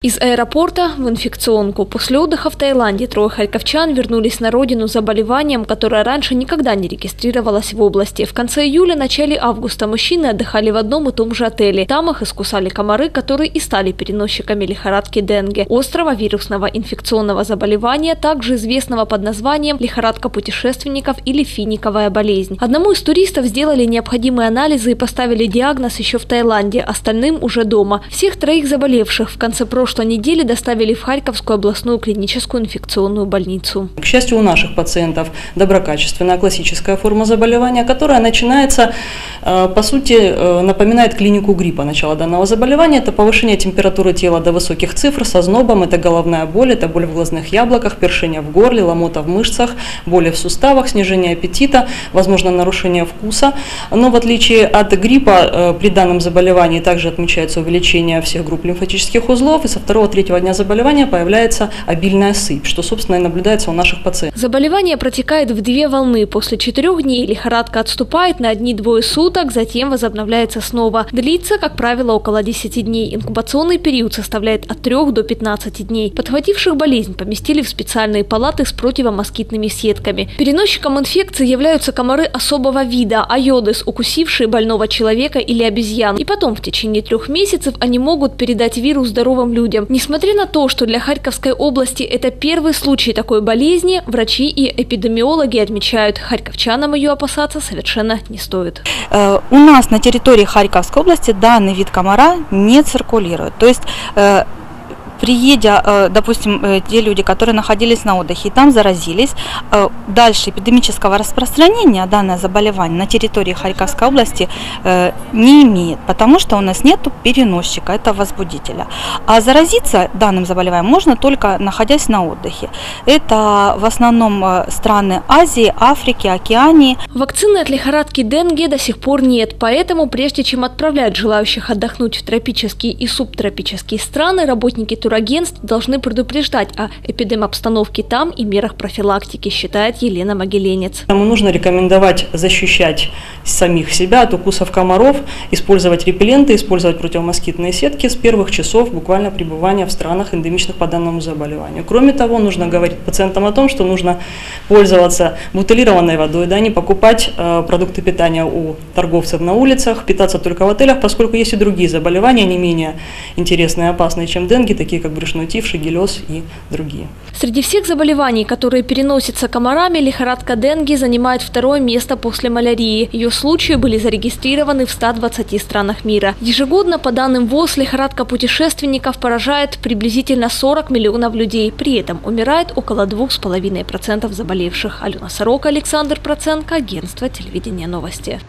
Из аэропорта в инфекционку. После отдыха в Таиланде трое харьковчан вернулись на родину с заболеванием, которое раньше никогда не регистрировалось в области. В конце июля, начале августа мужчины отдыхали в одном и том же отеле. Там их искусали комары, которые и стали переносчиками лихорадки Денге, острого вирусного инфекционного заболевания, также известного под названием лихорадка путешественников или финиковая болезнь. Одному из туристов сделали необходимые анализы и поставили диагноз еще в Таиланде, остальным уже дома. Всех троих заболевших в конце прошлого прошлой неделе доставили в Харьковскую областную клиническую инфекционную больницу. К счастью, у наших пациентов доброкачественная классическая форма заболевания, которая начинается, э, по сути, э, напоминает клинику гриппа. Начало данного заболевания – это повышение температуры тела до высоких цифр со знобом, это головная боль, это боль в глазных яблоках, першение в горле, ломота в мышцах, боли в суставах, снижение аппетита, возможно нарушение вкуса. Но в отличие от гриппа, э, при данном заболевании также отмечается увеличение всех групп лимфатических узлов и со второго-третьего дня заболевания появляется обильная сыпь, что, собственно, и наблюдается у наших пациентов. Заболевание протекает в две волны. После четырех дней лихорадка отступает на одни-двое суток, затем возобновляется снова. Длится, как правило, около 10 дней. Инкубационный период составляет от 3 до 15 дней. Подхвативших болезнь поместили в специальные палаты с противомоскитными сетками. Переносчиком инфекции являются комары особого вида – айодес, укусившие больного человека или обезьян. И потом в течение трех месяцев они могут передать вирус здоровым людям людям. Несмотря на то, что для Харьковской области это первый случай такой болезни, врачи и эпидемиологи отмечают, харьковчанам ее опасаться совершенно не стоит. Э, у нас на территории Харьковской области данный вид комара не циркулирует. То есть э, приедя, э, допустим, э, те люди, которые находились на отдыхе и там заразились, э, дальше эпидемического распространения данное заболевание на территории Харьковской области не имеет, потому что у нас нет переносчика, это возбудителя. А заразиться данным заболеванием можно только находясь на отдыхе. Это в основном страны Азии, Африки, Океании. Вакцины от лихорадки Денге до сих пор нет, поэтому прежде чем отправлять желающих отдохнуть в тропические и субтропические страны, работники турагентств должны предупреждать о эпидемобстановке там и мерах профилактики, считает Елена Могиленец. Нам нужно рекомендовать защищать самих себя от укусов комаров, использовать репелленты, использовать противомоскитные сетки с первых часов буквально пребывания в странах эндемичных по данному заболеванию. Кроме того, нужно говорить пациентам о том, что нужно пользоваться бутылированной водой, да, не покупать э, продукты питания у торговцев на улицах, питаться только в отелях, поскольку есть и другие заболевания, не менее интересные и опасные, чем денги, такие такие как брюшной тиф, шигелез и другие. Среди всех заболеваний, которые переносятся комарами, лихорадка денги занимает второе место после малярии. Ее случаи были зарегистрированы в 120 странах мира. Ежегодно, по данным ВОЗ, лихорадка путешественников поражает приблизительно 40 миллионов людей. При этом умирает около 2,5% заболевших. Алена Сорока, Александр Проценко, агентство телевидения новости.